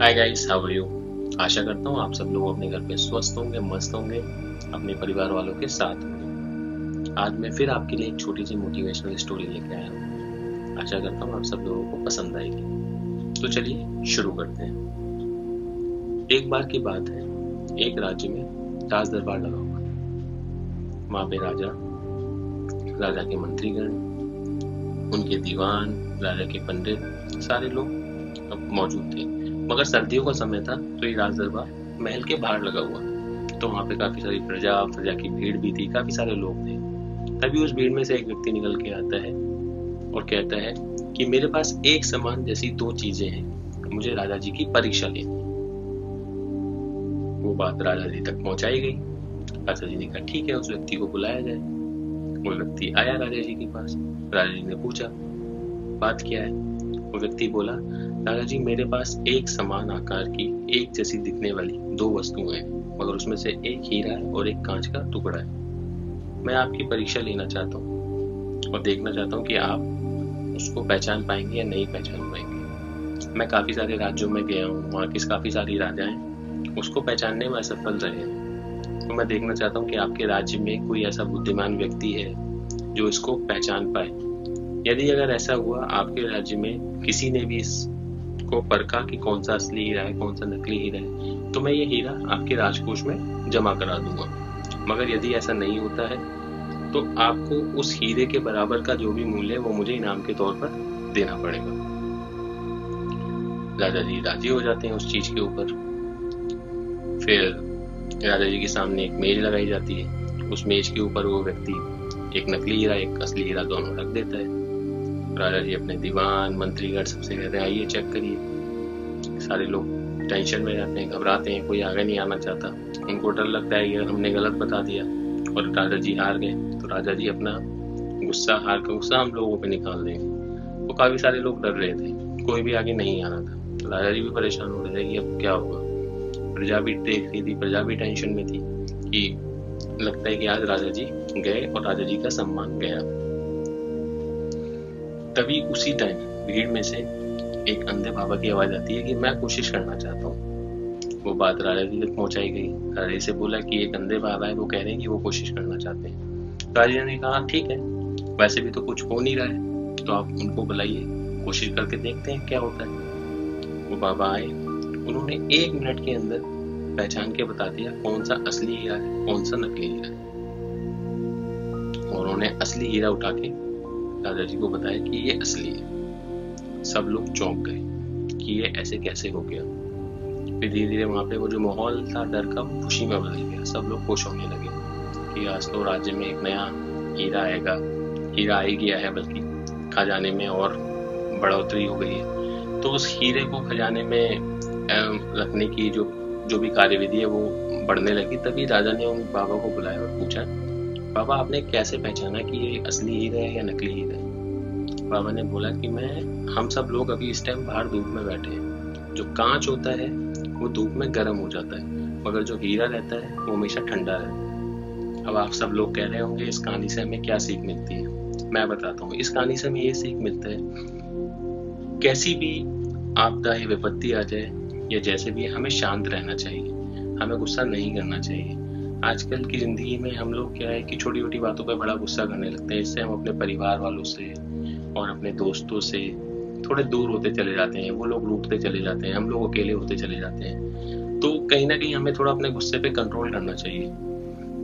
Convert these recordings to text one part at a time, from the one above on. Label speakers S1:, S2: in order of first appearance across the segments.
S1: Hi guys how are you आशा करता हूँ आप सब लोग अपने घर पे स्वस्थ होंगे, मस्त होंगे, अपने परिवार वालों के साथ। आज मैं फिर आपके लिए एक छोटी सी मोटिवेशनल स्टोरी लेके आया हूँ। आशा करता हूँ आप सब लोगों को पसंद आएगी। तो चलिए शुरू करते हैं। एक बार की बात है, एक राज्य में राज दरबार लगा हुआ वहाँ पे राजा राजा के मंत्रीगण, उनके दीवान, राजा के पंडित, सारे लोग मौजूद थे। मगर सर्दियों का समय था तो ये राज दरबार महल के बाहर लगा हुआ। तो वहाँ पे काफ़ी सारी प्रजा प्रजा की भीड़ भी थी, काफ़ी सारे लोग थे। तभी उस भीड़ में से एक व्यक्ति निकल के आता है और कहता है कि मेरे पास एक समान जैसी दो चीज़ें हैं, मुझे राजा जी की परीक्षा लेनी वो बात राजा जी तक पहुंचाई गई। राजा जी ने कहा, ठीक है, उस व्यक्ति को बुलाया जाए। वो व्यक्ति आया राजा जी के पास। राजा जी ने पूछा, बात क्या है? वो व्यक्ति बोला दादाजी, मेरे पास एक समान आकार की एक जैसी दिखने वाली दो वस्तुएँ हैं, मगर उसमें से एक हीरा है और एक कांच का टुकड़ा है। मैं आपकी परीक्षा लेना चाहता हूँ और देखना चाहता हूँ कि आप उसको पहचान पाएँगे या नहीं पहचान पाएँगे। मैं काफ़ी सारे राज्यों में गया हूँ, वहाँ की काफ़ी सारी राजाएँ उसको पहचानने में असफल रहे हैं। तो मैं देखना चाहता हूँ कि आपके राज्य में कोई ऐसा बुद्धिमान व्यक्ति है जो इसको पहचान पाए। यदि अगर ऐसा हुआ, आपके राज्य में किसी ने भी इस को परखा कि कौन सा असली हीरा है, कौन सा नकली हीरा है तो मैं ये हीरा आपके राजकोष में जमा करा दूँगा। मगर यदि ऐसा नहीं होता है तो आपको उस हीरे के बराबर का जो भी मूल्य है, वो मुझे इनाम के तौर पर देना पड़ेगा। राजा जी राज़ी हो जाते हैं उस चीज़ के ऊपर। फिर राजा जी के सामने एक मेज लगाई जाती है। उस मेज के ऊपर वो व्यक्ति एक नकली हीरा, एक असली हीरा दोनों रख देता है। राजा जी अपने दीवान, मंत्रीगढ़ सबसे कहते हैं, आइए चेक करिए। सारे लोग टेंशन में रहते हैं, घबराते हैं, कोई आगे नहीं आना चाहता। उनको डर लगता है कि हमने गलत बता दिया और राजा जी हार गए तो राजा जी अपना गुस्सा, हार का गुस्सा हम लोगों पे निकाल देंगे। वो काफ़ी सारे लोग डर रहे थे, कोई भी आगे नहीं आना था। तो राजा जी भी परेशान हो रहे थे कि अब क्या होगा। प्रजा भी देख रही थी, प्रजा भी टेंशन में थी कि लगता है कि आज राजा जी गए और राजा जी का सम्मान गया। तभी उसी टाइम भीड़ में से एक अंधे बाबा की आवाज़ आती है कि मैं कोशिश करना चाहता हूँ। वो बात राजा जी तक पहुंचाई गई। राजा से बोला कि एक अंधे बाबा है, वो कह रहे हैं कि वो कोशिश करना चाहते हैं। राजा ने कहा, ठीक है, वैसे भी तो कुछ हो नहीं रहा है तो आप उनको बुलाइए, कोशिश करके देखते हैं क्या होता है। वो बाबा आए। उन्होंने एक मिनट के अंदर पहचान के बता दिया कौन सा असली हीरा है, कौन सा नकली हीरा है। और उन्होंने असली हीरा उठा के दादाजी को बताया कि ये असली है। सब लोग चौंक गए कि ये ऐसे कैसे हो गया। फिर धीरे धीरे वहाँ पे वो जो माहौल था, डर का खुशी में बदल गया। सब लोग खुश होने लगे कि आज तो राज्य में एक नया हीरा आएगा। हीरा आ ही गया है, बल्कि खजाने में और बढ़ोतरी हो गई है। तो उस हीरे को खजाने में रखने की जो जो भी कार्यविधि है, वो बढ़ने लगी। तभी राजा ने उन बाबा को बुलाया और पूछा बाबा, आपने कैसे पहचाना कि ये असली हीरा है या नकली हीरा है? बाबा ने बोला कि मैं, हम सब लोग अभी इस टाइम बाहर धूप में बैठे हैं। जो कांच होता है, वो धूप में गर्म हो जाता है, मगर जो हीरा रहता है, वो हमेशा ठंडा रहता है। अब आप सब लोग कह रहे होंगे, इस कहानी से हमें क्या सीख मिलती है? मैं बताता हूँ, इस कहानी से हमें ये सीख मिलता है, कैसी भी आपदा या विपत्ति आ जाए, या जैसे भी हमें शांत रहना चाहिए। हमें गुस्सा नहीं करना चाहिए। आजकल की ज़िंदगी में हम लोग क्या है कि छोटी छोटी बातों पर बड़ा गुस्सा करने लगते हैं। इससे हम अपने परिवार वालों से और अपने दोस्तों से थोड़े दूर होते चले जाते हैं। वो लोग रूठते चले जाते हैं। हम लोग अकेले होते चले जाते हैं। तो कहीं ना कहीं हमें थोड़ा अपने गुस्से पे कंट्रोल करना चाहिए।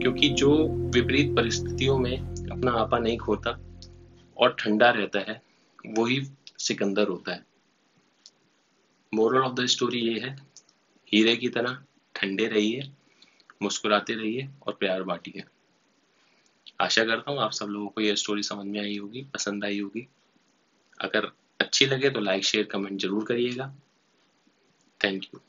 S1: क्योंकि जो विपरीत परिस्थितियों में अपना आपा नहीं खोता और ठंडा रहता है, वही सिकंदर होता है। मोरल ऑफ़ द स्टोरी ये है, हीरे की तरह ठंडे रहिए। मुस्कुराते रहिए और प्यार बांटिए। आशा करता हूँ आप सब लोगों को यह स्टोरी समझ में आई होगी, पसंद आई होगी। अगर अच्छी लगे तो लाइक शेयर कमेंट ज़रूर करिएगा। Thank you